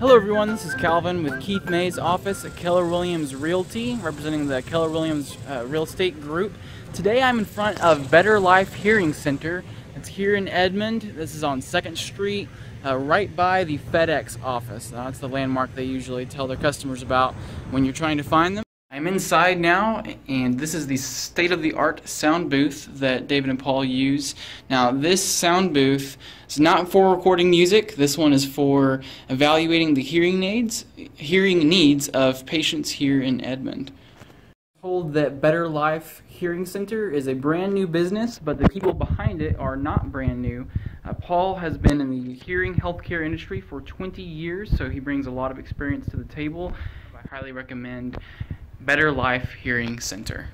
Hello everyone, this is Calvin with Keith May's office at Keller Williams Realty, representing the Keller Williams uh, Real Estate Group. Today I'm in front of Better Life Hearing Center. It's here in Edmond. This is on 2nd Street, uh, right by the FedEx office. Uh, that's the landmark they usually tell their customers about when you're trying to find them. I'm inside now, and this is the state-of-the-art sound booth that David and Paul use. Now, this sound booth is not for recording music. This one is for evaluating the hearing needs, hearing needs of patients here in Edmond. Told that Better Life Hearing Center is a brand new business, but the people behind it are not brand new. Uh, Paul has been in the hearing healthcare industry for 20 years, so he brings a lot of experience to the table. I highly recommend Better Life Hearing Center.